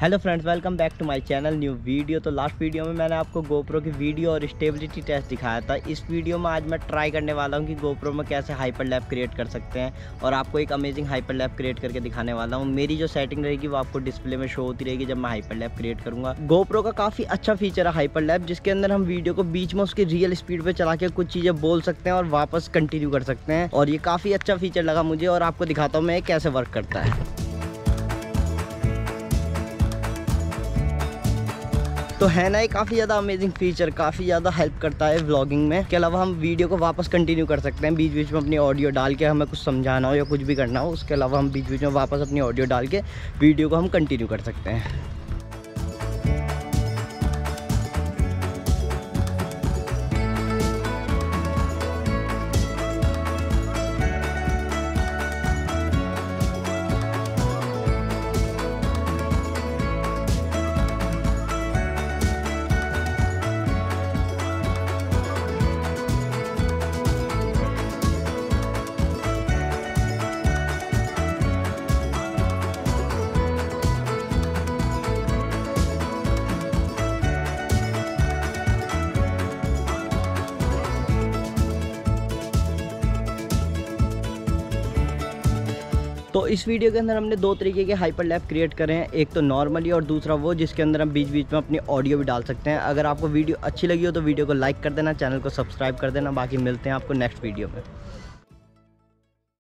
Hello friends welcome back to my channel new video तो last video में मैंने आपको गोप्रो की वीडियो और स्टेबिलिटी टेस्ट दिखाया था। इस वीडियो में आज मैं ट्राई करने वाला हूँ कि गोप्रो में कैसे हाइपर लैप क्रिएट कर सकते हैं और आपको एक अमेजिंग हाइपर लैप क्रिएट करके दिखाने वाला हूँ। मेरी जो सेटिंग रहेगी वो आपको डिस्प्ले में शो होती रहेगी जब मैं हाइपर लैप क्रिएट करूँगा। गोप्रो का काफ़ी अच्छा फीचर है हाइपर लैप जिसके अंदर हम वीडियो को बीच में उसकी रियल स्पीड पर चला के कुछ चीज़ें बोल सकते हैं और वापस कंटिन्यू कर सकते हैं। और ये काफ़ी अच्छा फीचर लगा मुझे और आपको दिखाता हूँ मैं कैसे वर्क करता है। तो है ना ये काफ़ी ज़्यादा अमेजिंग फीचर काफ़ी ज़्यादा हेल्प करता है व्लॉगिंग में। के अलावा हम वीडियो को वापस कंटिन्यू कर सकते हैं बीच बीच में अपनी ऑडियो डाल के हमें कुछ समझाना हो या कुछ भी करना हो, उसके अलावा हम बीच बीच में वापस अपनी ऑडियो डाल के वीडियो को हम कंटिन्यू कर सकते हैं। तो इस वीडियो के अंदर हमने दो तरीके के हाइपर लैप क्रिएट करे हैं। एक तो नॉर्मली और दूसरा वो, जिसके अंदर हम बीच बीच में अपनी ऑडियो भी डाल सकते हैं। अगर आपको वीडियो अच्छी लगी हो तो वीडियो को लाइक कर देना, चैनल को सब्सक्राइब कर देना। बाकी मिलते हैं आपको नेक्स्ट वीडियो में।